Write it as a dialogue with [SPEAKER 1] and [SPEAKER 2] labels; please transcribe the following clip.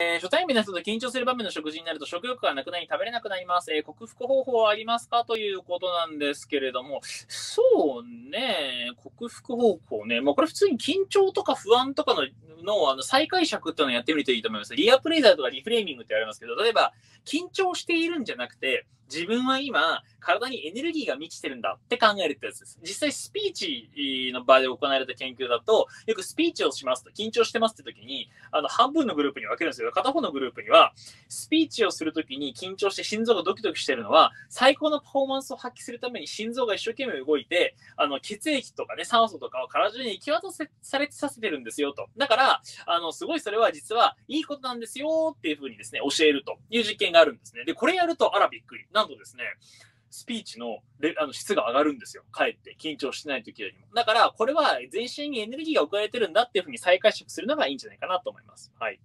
[SPEAKER 1] えー、初対面の人と緊張する場面の食事になると食欲がなくなり食べれなくなります。えー、克服方法はありますか？ということなんですけれども、そうね、克服方法ね。まあ、これ普通に緊張とか不安とかののあの再解釈っていうのをやってみるといいと思います。リアプレイザーとかリフレーミングって言われますけど、例えば、緊張しているんじゃなくて、自分は今、体にエネルギーが満ちてるんだって考えるってやつです。実際スピーチの場で行われた研究だと、よくスピーチをしますと、緊張してますって時に、あの、半分のグループに分けるんですけど、片方のグループには、スピーチをする時に緊張して心臓がドキドキしてるのは、最高のパフォーマンスを発揮するために心臓が一生懸命動いて、あの、血液とかね、酸素とかを体中に行き渡せされてさせてるんですよと。だから、あの、すごいそれは実はいいことなんですよっていうふうにですね、教えるという実験があるんですね。で、これやると、あらびっくり。なんとですね、スピーチのレあの質が上がるんですよ。かえって。緊張してない時よりも。だから、これは全身にエネルギーが送られてるんだっていうふうに再解釈するのがいいんじゃないかなと思います。はい。